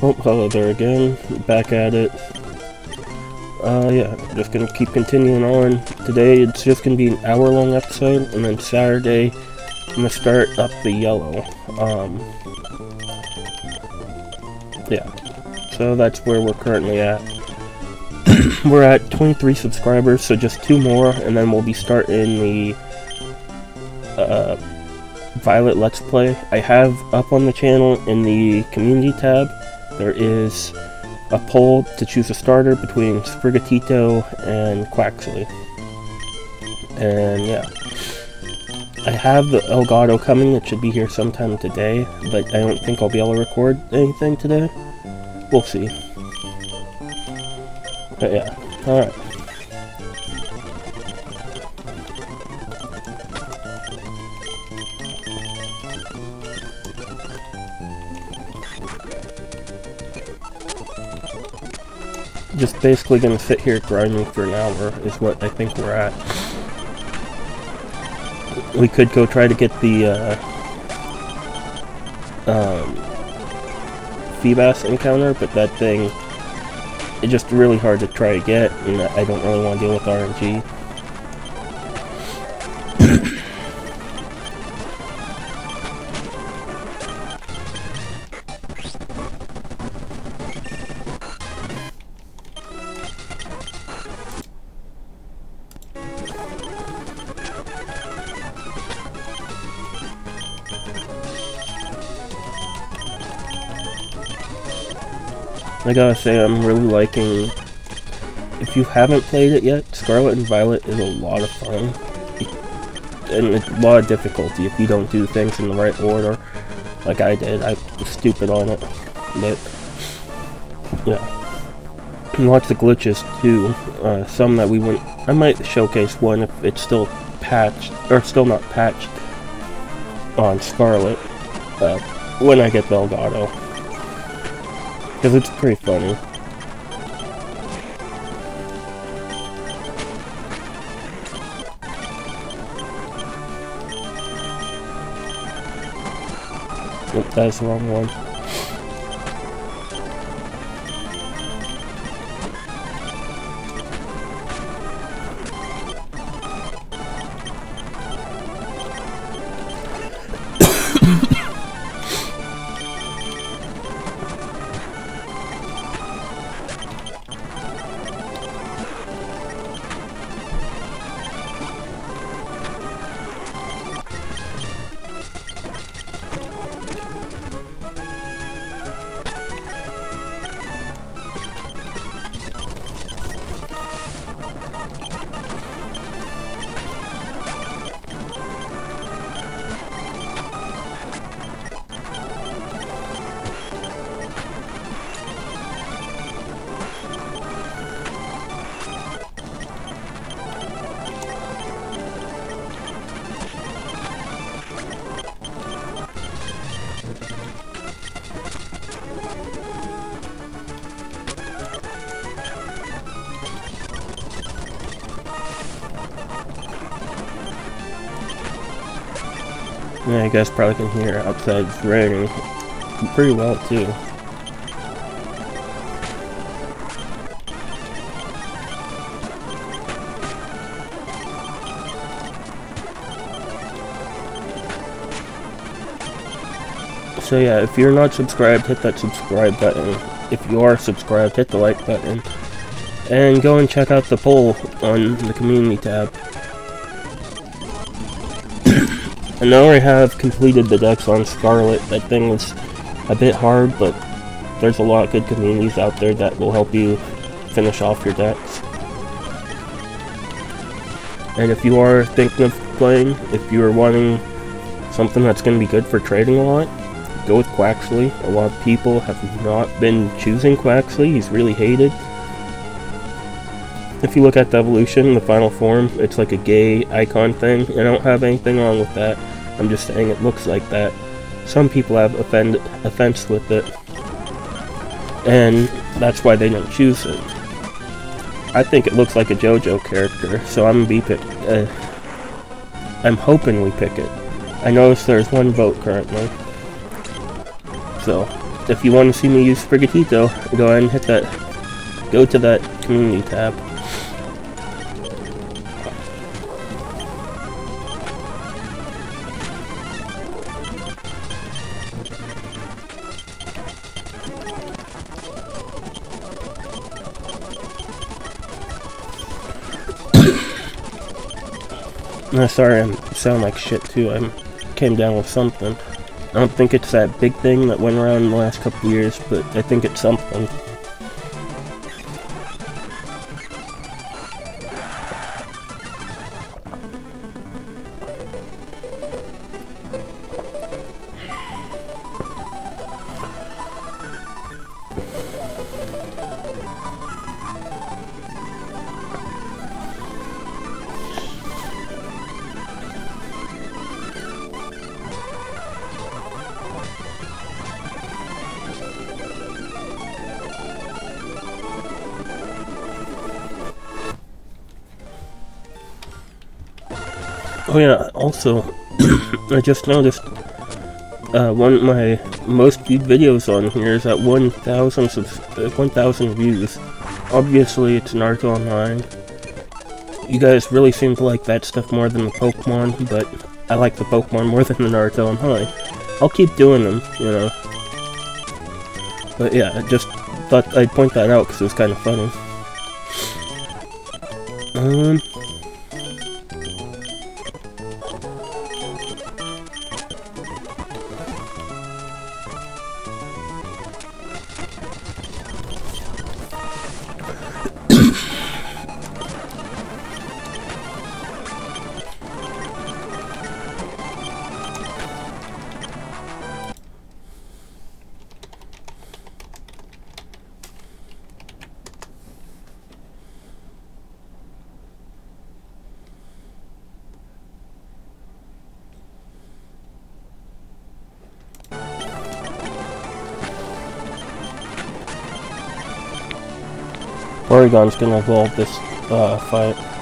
Oh, hello there again. Back at it. Uh, yeah, just gonna keep continuing on. Today it's just gonna be an hour long episode, and then Saturday I'm gonna start up the yellow. Um, yeah, so that's where we're currently at. we're at 23 subscribers, so just two more, and then we'll be starting the uh, Violet Let's Play. I have up on the channel in the community tab, there is a poll to choose a starter between Sprigatito and Quaxly. And yeah. I have the Elgato coming, it should be here sometime today, but I don't think I'll be able to record anything today. We'll see. But yeah, alright. Just basically gonna sit here grinding for an hour is what I think we're at. We could go try to get the uh, um, encounter, but that thing it's just really hard to try to get, and I don't really want to deal with RNG. I gotta say, I'm really liking... If you haven't played it yet, Scarlet and Violet is a lot of fun. And a lot of difficulty if you don't do things in the right order. Like I did. I was stupid on it. But, yeah. And lots of glitches, too. Uh, some that we wouldn't... I might showcase one if it's still patched, or still not patched on Scarlet. Uh, when I get Belgado. Because it's pretty funny. Oop, that's the wrong one. Yeah, you guys probably can hear outside it's raining pretty well too. So yeah, if you're not subscribed, hit that subscribe button. If you are subscribed, hit the like button. And go and check out the poll on the community tab. And now I have completed the dex on Scarlet. That thing was a bit hard, but there's a lot of good communities out there that will help you finish off your dex. And if you are thinking of playing, if you are wanting something that's going to be good for trading a lot, go with Quaxly. A lot of people have not been choosing Quaxly. He's really hated. If you look at the evolution, the final form, it's like a gay icon thing. I don't have anything wrong with that. I'm just saying it looks like that. Some people have offend offense with it. And that's why they don't choose it. I think it looks like a JoJo character, so I'm be pick. Uh, I'm hoping we pick it. I notice there's one vote currently. So, if you want to see me use Sprigatito, go ahead and hit that, go to that community tab. No, sorry, I sound like shit too. I came down with something. I don't think it's that big thing that went around in the last couple years, but I think it's something. Oh yeah, also, I just noticed uh, one of my most viewed videos on here is at 1,000 subs uh, 1,000 views. Obviously, it's Naruto Online. You guys really seem to like that stuff more than the Pokemon, but I like the Pokemon more than the Naruto Online. I'll keep doing them, you know. But yeah, I just thought I'd point that out because it was kind of funny. Um... Porygon's gonna evolve this uh, fight.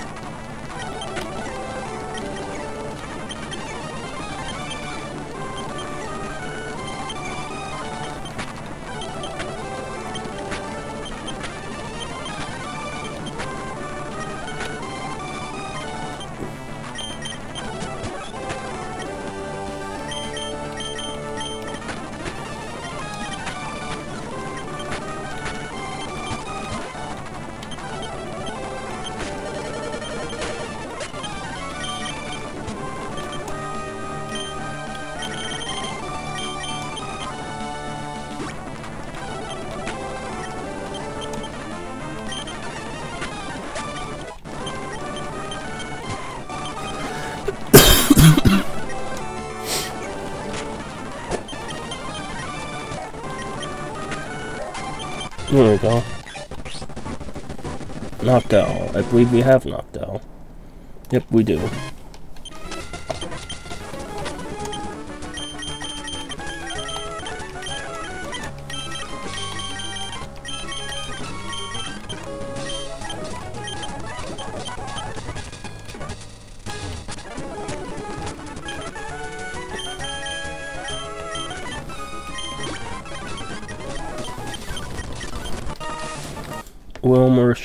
There we go. Noctowl. I believe we have Noctowl. Yep, we do.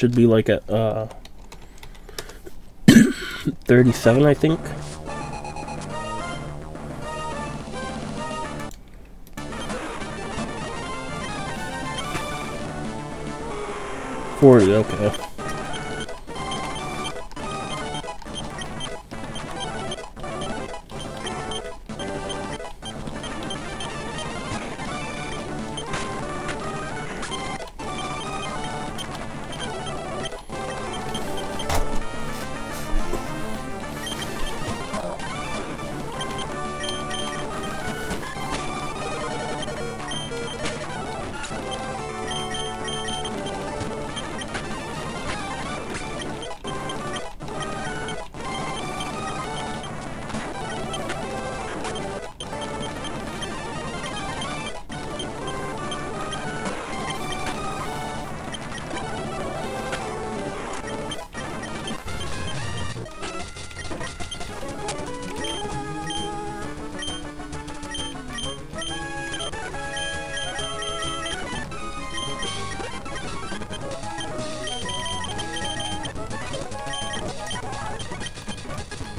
Should be like at uh 37 I think. Forty, okay.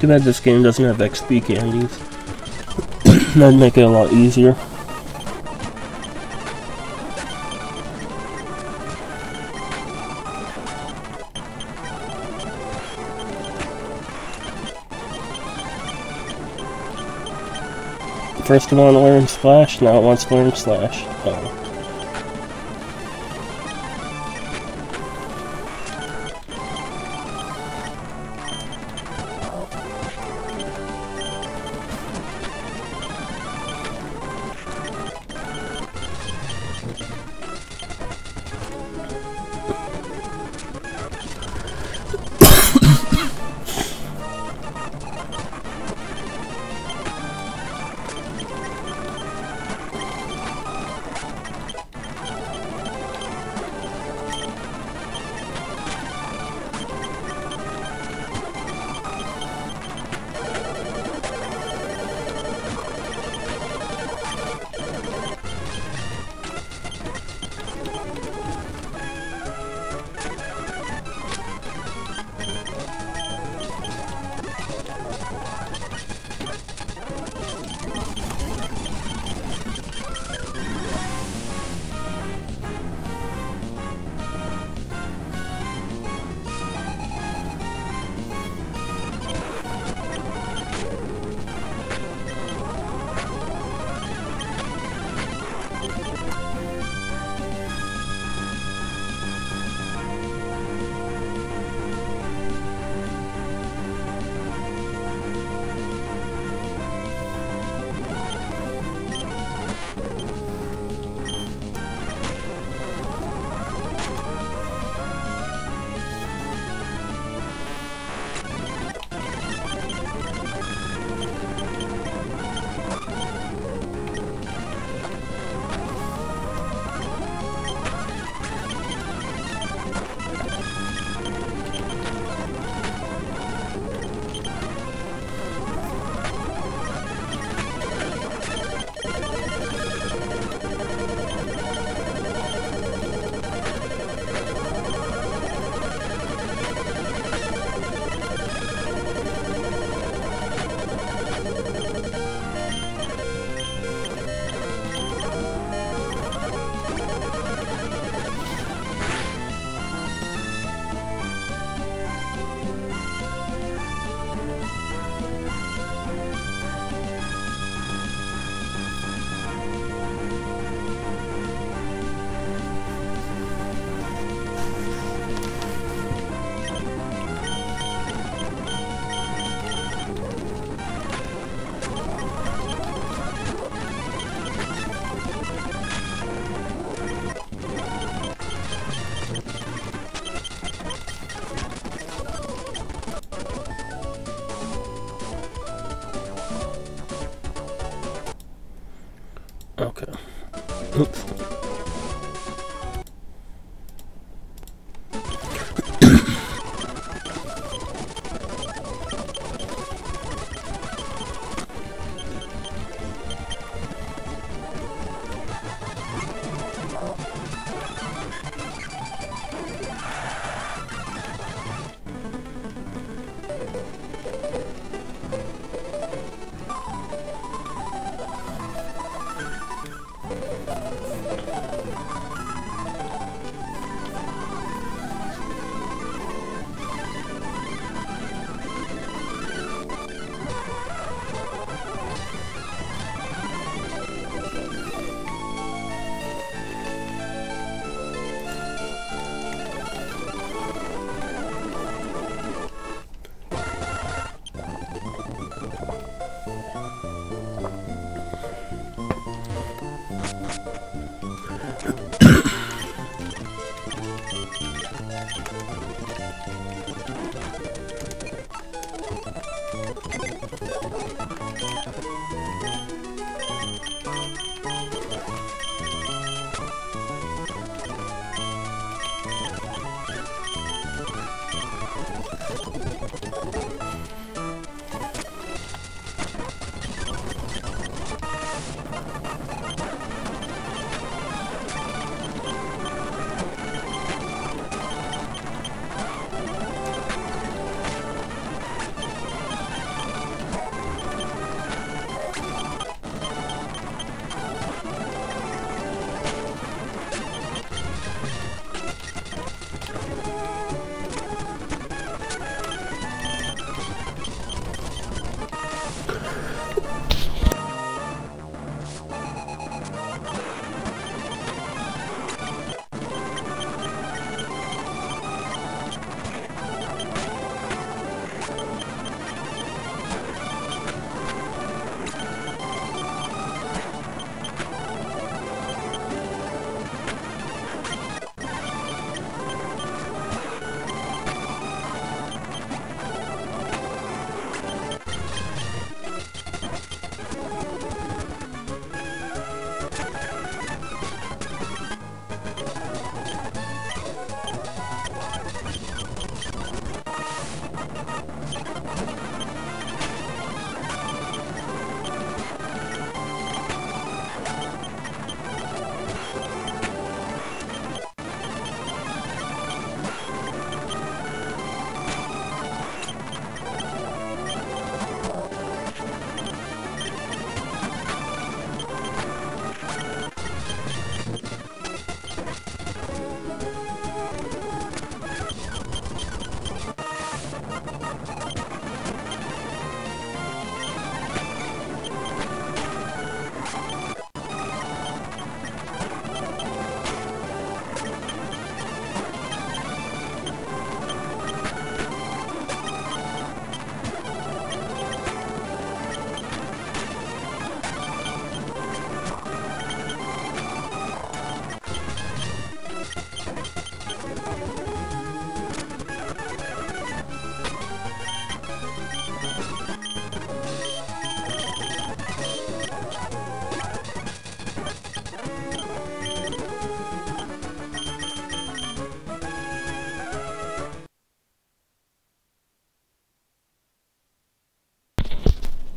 Too bad this game doesn't have XP candies. That'd make it a lot easier. First it wanted to learn Splash, now it wants to learn Slash. Oh. Okay. Oops.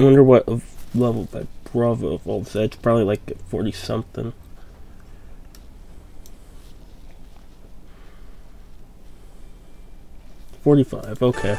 Wonder what level that Bravo evolves at. It's probably like 40 something. Forty-five, okay.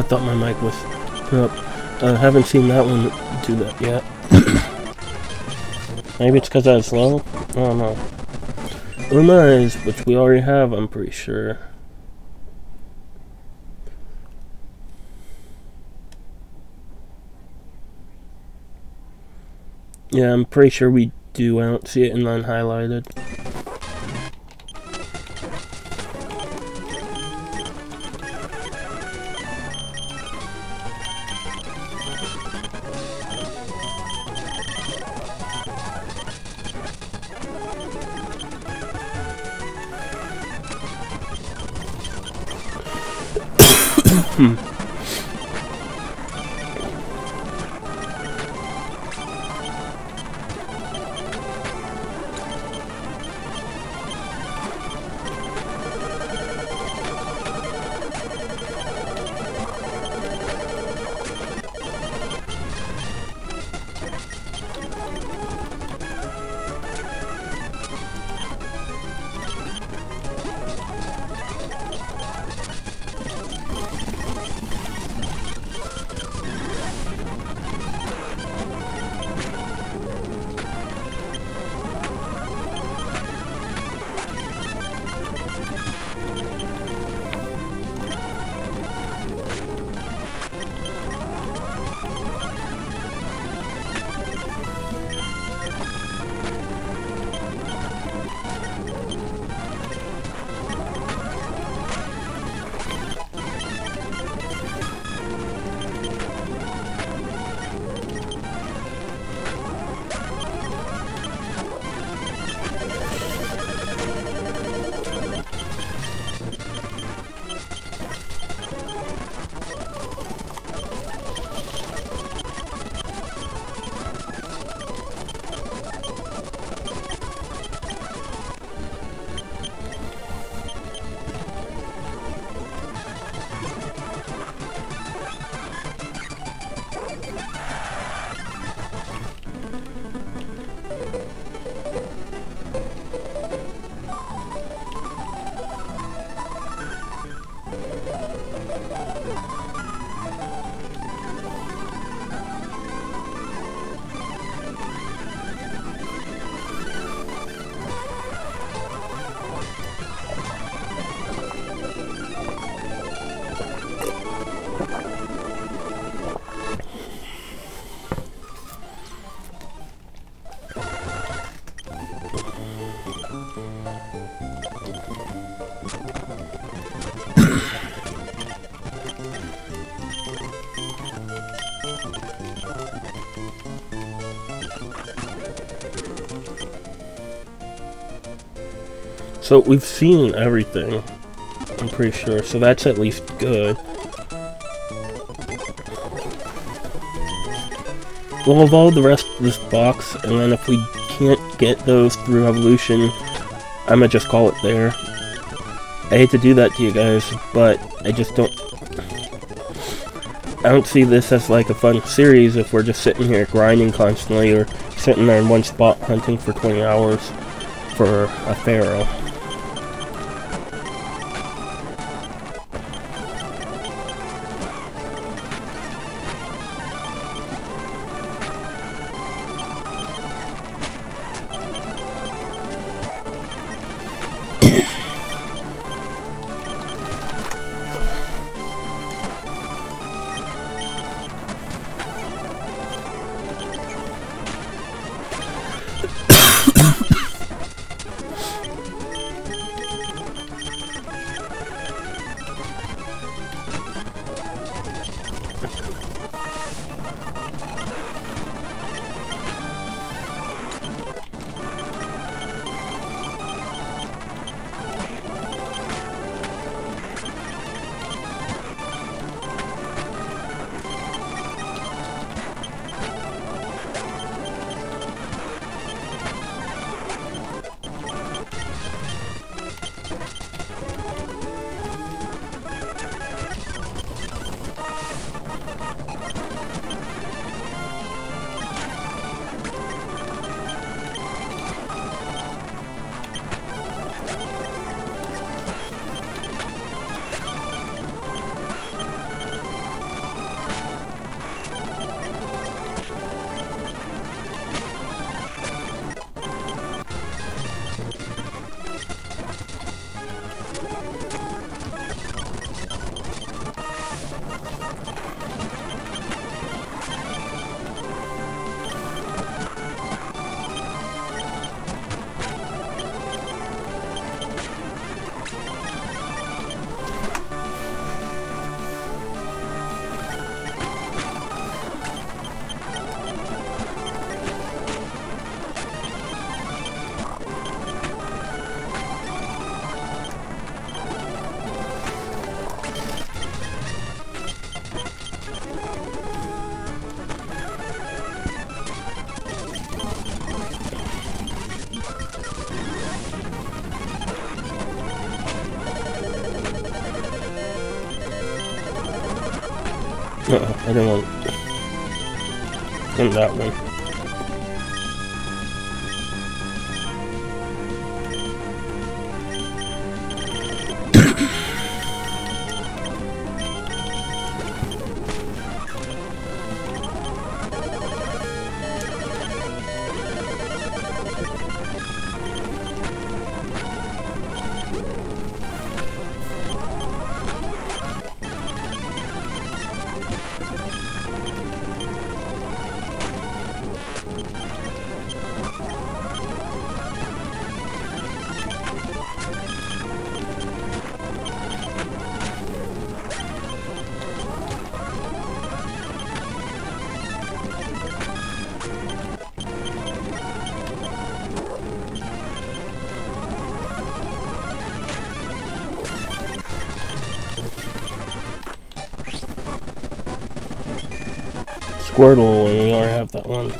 I thought my mic was up. I haven't seen that one do that yet. Maybe it's because I was low? I don't know. Uma which we already have, I'm pretty sure. Yeah, I'm pretty sure we do. I don't see it in unhighlighted. Hmm. So we've seen everything, I'm pretty sure, so that's at least good. We'll evolve the rest of this box, and then if we can't get those through evolution, I'ma just call it there. I hate to do that to you guys, but I just don't... I don't see this as like a fun series if we're just sitting here grinding constantly or sitting there in one spot hunting for 20 hours for a pharaoh. I don't want... In that one. Squirtle, and we already have that one.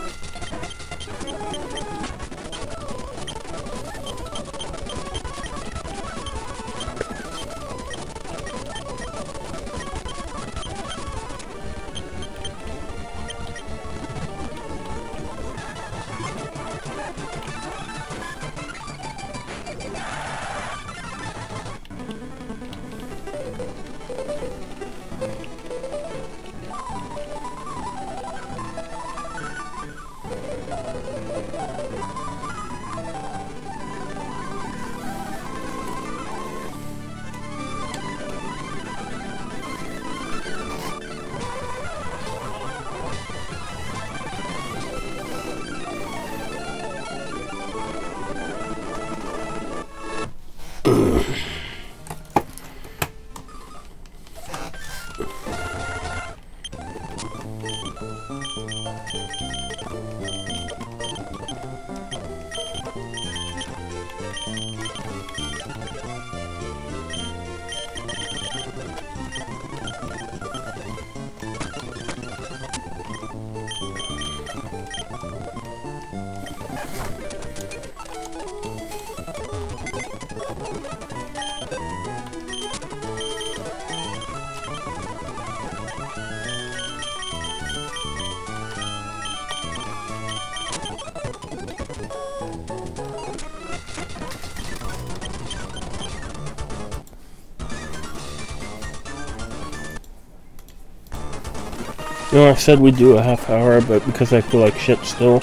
You know, I said we'd do a half hour, but because I feel like shit still,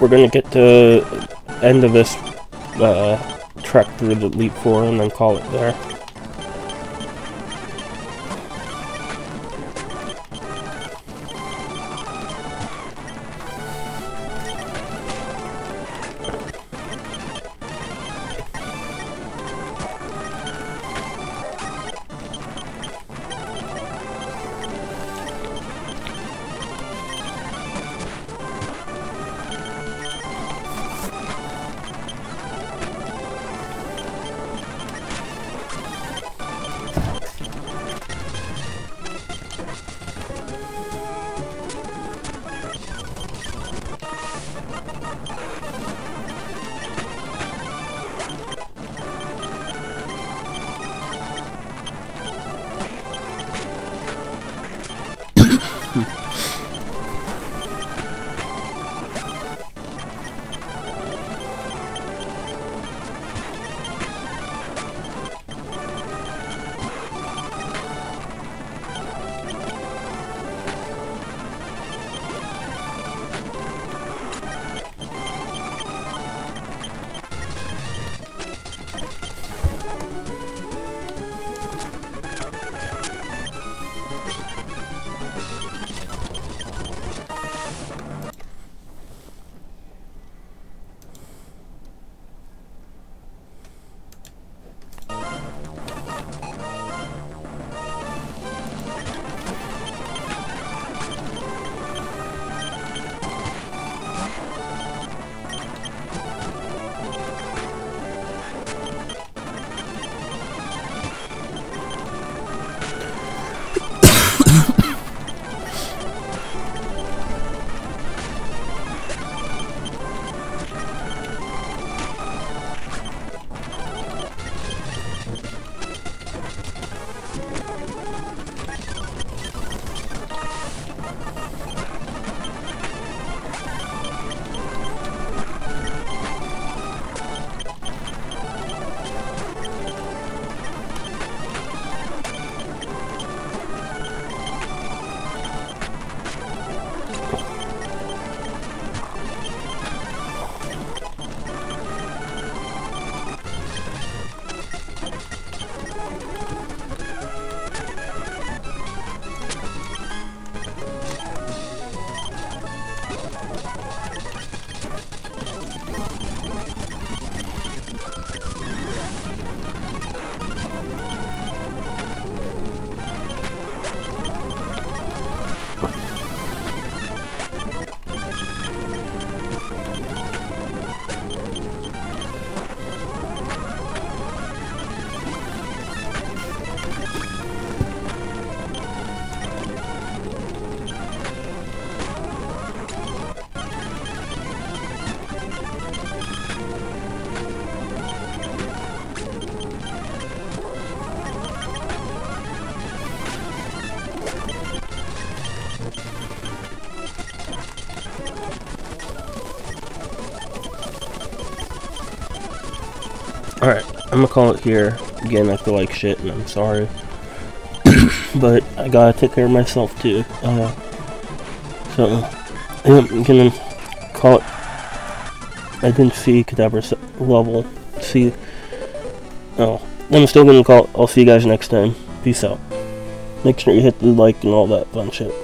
we're gonna get to end of this uh, trek through the Leap Four and then call it there. I'm gonna call it here. Again, I feel like shit, and I'm sorry. but I gotta take care of myself too. Uh, so, I'm gonna call it. I didn't see Cadaver level. See. Oh, I'm still gonna call. It. I'll see you guys next time. Peace out. Make sure you hit the like and all that fun shit.